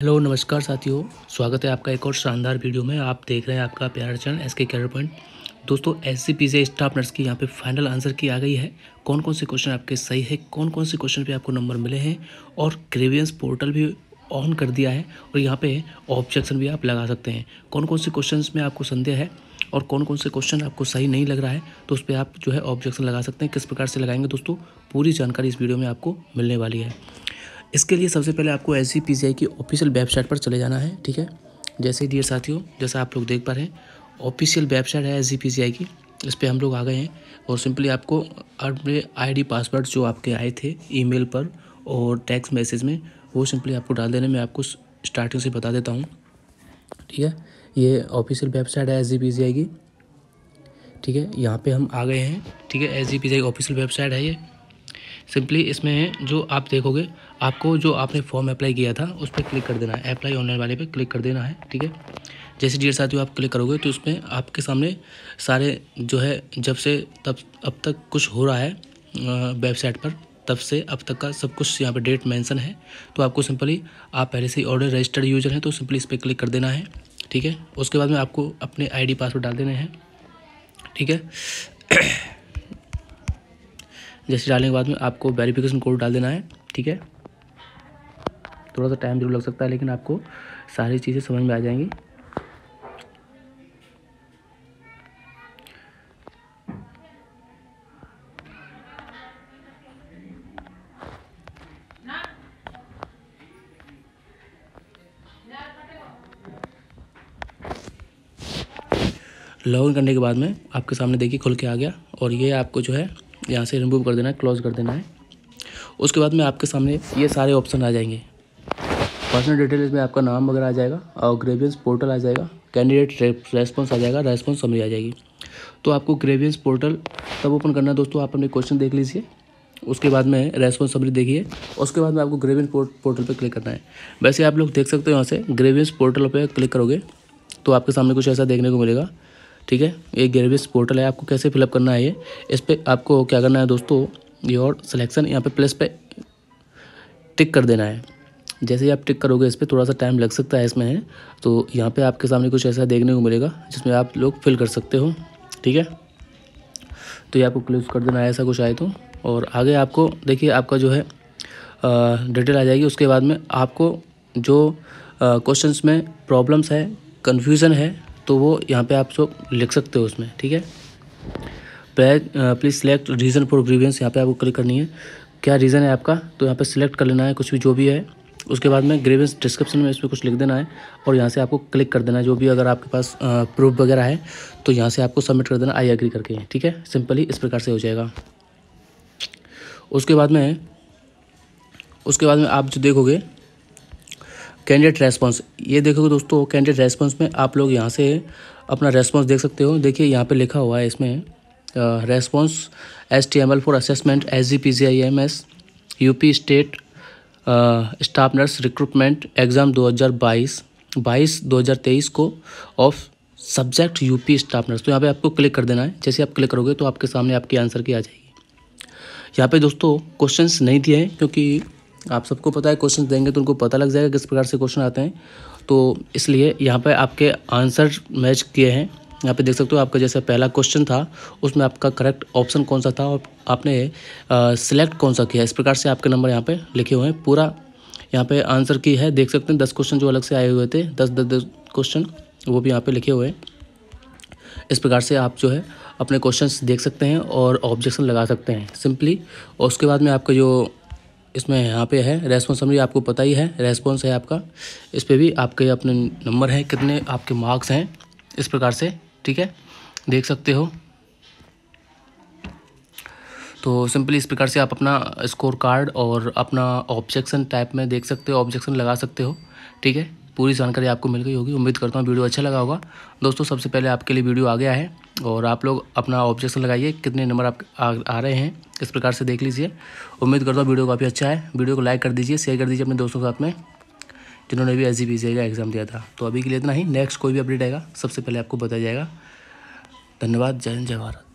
Hello, नमस्कार साथियों। स्वागत है आपका एक और शानदार वीडियो में। आप देख रहे हैं आपका प्यारा channel S K career point दोस्तों S C P staff nurse की यहाँ पे फाइनल आंसर की आ गई है। कौन कौन से क्वेश्चन आपके सही है? कौन कौन से क्वेश्चन पे आपको नंबर मिले हैं? और ग्रेवियंस पोर्टल भी ऑन कर दिया है और यहाँ पे ऑब्जेक्शन भी आप लगा सकते हैं। कौन कौन से क्वेश्चन में आपको संदेह है और कौन कौन से क्वेश्चन आपको सही नहीं लग रहा है तो उस पर आप जो है ऑब्जेक्शन लगा सकते हैं। किस प्रकार से लगाएँगे दोस्तों? पूरी जानकारी इस वीडियो में आपको मिलने वाली है। इसके लिए सबसे पहले आपको एस की ऑफिशियल वेबसाइट पर चले जाना है, ठीक है? जैसे डियर साथियों, जैसा आप लोग देख पा रहे हैं ऑफिशियल वेबसाइट है एस की, इस पर हम लोग आ गए हैं और सिंपली आपको अपने आईडी पासवर्ड जो आपके आए थे ईमेल पर और टेक्स्ट मैसेज में, वो सिंपली आपको डाल देने, में आपको स्टार्टिंग से बता देता हूँ, ठीक है? ये ऑफिशियल वेबसाइट है एसजीपीसीआई की, ठीक है? यहाँ पे हम आ गए हैं, ठीक है? एस जी ऑफिशियल वेबसाइट है ये। सिंपली इसमें जो आप देखोगे, आपको जो आपने फॉर्म अप्लाई किया था, उस पर क्लिक कर देना है। अप्लाई ऑनलाइन वाले पे क्लिक कर देना है, ठीक है? जैसे डियर साथियों, आप क्लिक करोगे तो उसमें आपके सामने सारे जो है, जब से तब, अब तक कुछ हो रहा है वेबसाइट पर, तब से अब तक का सब कुछ यहाँ पे डेट मेंशन है। तो आपको सिंपली आप पहले से ऑर्डर रजिस्टर्ड यूज़र हैं तो सिंपली इस पर क्लिक कर देना है, ठीक है? उसके बाद में आपको अपने आईडी पासवर्ड डाल देने हैं, ठीक है? जैसे डालने के बाद में आपको वेरिफिकेशन कोड डाल देना है, ठीक है? थोड़ा सा टाइम ज़रूर लग सकता है, लेकिन आपको सारी चीज़ें समझ में आ जाएँगी। लॉगिन करने के बाद में आपके सामने देखिए खुल के आ गया, और ये आपको जो है यहाँ से रिमूव कर देना है क्लोज कर देना है। उसके बाद में आपके सामने ये सारे ऑप्शन आ जाएँगे। पर्सनल डिटेल्स में आपका नाम वगैरह आ जाएगा और ग्रेवियंस पोर्टल आ जाएगा। कैंडिडेट रेस्पॉन्स आ जाएगा रेस्पॉन्स समझ आ जाएगी। तो आपको ग्रेवियंस पोर्टल तब ओपन करना है दोस्तों, आप अपने क्वेश्चन देख लीजिए। उसके बाद में रेस्पॉन्स समरी देखिए। उसके बाद में आपको ग्रेवियंस पोर्टल पर क्लिक करना है। वैसे आप लोग देख सकते हो यहाँ से ग्रेवियंस पोर्टल पर क्लिक करोगे तो आपके सामने कुछ ऐसा देखने को मिलेगा। ठीक है? ये ग्रेवियस पोर्टल है, आपको कैसे फिलअप करना है ये? इस पर आपको क्या करना है दोस्तों योर सिलेक्शन यहाँ पे प्लस पे टिक कर देना है। जैसे ही आप टिक करोगे इस पर थोड़ा सा टाइम लग सकता है इसमें है। तो यहाँ पे आपके सामने कुछ ऐसा देखने को मिलेगा, जिसमें आप लोग फिल कर सकते हो, ठीक है? तो ये आपको क्लोज कर देना है ऐसा कुछ आए तो। और आगे आपको, देखिए आपका जो है डिटेल आ जाएगी। उसके बाद में आपको जो क्वेश्चंस में प्रॉब्लम्स है कन्फ्यूज़न है तो वो यहाँ पे आप सब लिख सकते हो उसमें, ठीक है? Please select reason for grievance यहाँ पे आपको क्लिक करनी है। क्या रीज़न है आपका? तो यहाँ पे सिलेक्ट कर लेना है, कुछ भी जो भी है। उसके बाद में ग्रेवियंस डिस्क्रिप्शन में इसमें कुछ लिख देना है और यहाँ से आपको क्लिक कर देना है। जो भी अगर आपके पास प्रूफ वगैरह है तो यहाँ से आपको सबमिट कर देना आई एग्री करके, ठीक है? सिंपली इस प्रकार से हो जाएगा। उसके बाद में, उसके बाद में आप जो देखोगे कैंडिडेट रेस्पॉन्स ये देखोगे दोस्तों कैंडिडेट रेस्पॉन्स में आप लोग यहाँ से अपना रेस्पॉन्स देख सकते हो। देखिए, यहाँ पे लिखा हुआ है इसमें response S T M L for assessment S G P G I M S U P state staff nurse recruitment exam 2022 22 2023 को of subject UP staff nurse तो यहाँ पे आपको क्लिक कर देना है। जैसे आप क्लिक करोगे तो आपके सामने आपकी आंसर की आ जाएगी। यहाँ पे दोस्तों क्वेश्चंस नहीं दिए हैं, क्योंकि आप सबको पता है क्वेश्चन देंगे तो उनको पता लग जाएगा किस प्रकार से क्वेश्चन आते हैं। तो इसलिए यहाँ पर आपके आंसर मैच किए हैं। यहाँ पे देख सकते हो आपका जैसा पहला क्वेश्चन था, उसमें आपका करेक्ट ऑप्शन कौन सा था और आपने सिलेक्ट कौन सा किया। इस प्रकार से आपके नंबर यहाँ पे लिखे हुए हैं। पूरा यहाँ पे आंसर की है। देख सकते हैं दस क्वेश्चन जो अलग से आए हुए थे, दस दस दस क्वेश्चन वो भी यहाँ पे लिखे हुए हैं। इस प्रकार से आप जो है अपने क्वेश्चंस देख सकते हैं और ऑब्जेक्शन लगा सकते हैं। सिंपली और उसके बाद में आपका जो इसमें यहाँ पे है रेस्पॉन्स समरी आपको पता ही है रेस्पॉन्स है आपका। इस पर भी आपके अपने नंबर हैं, कितने आपके मार्क्स हैं, इस प्रकार से, ठीक है? देख सकते हो। तो सिंपली इस प्रकार से आप अपना स्कोर कार्ड और अपना ऑब्जेक्शन टाइप में देख सकते हो ऑब्जेक्शन लगा सकते हो, ठीक है? पूरी जानकारी आपको मिल गई होगी। उम्मीद करता हूँ वीडियो अच्छा लगा होगा। दोस्तों, सबसे पहले आपके लिए वीडियो आ गया है। और आप लोग अपना ऑब्जेक्शन लगाइए कितने नंबर आप आ, आ रहे हैं इस प्रकार से देख लीजिए। उम्मीद करता हूँ वीडियो काफ़ी अच्छा है। वीडियो को लाइक कर दीजिए शेयर कर दीजिए अपने दोस्तों के साथ में जिन्होंने भी एस जी का एग्ज़ाम दिया था। तो अभी के लिए इतना ही। नेक्स्ट कोई भी अपडेट आएगा सबसे पहले आपको बताया जाएगा। धन्यवाद। जय हिंद जय भारत।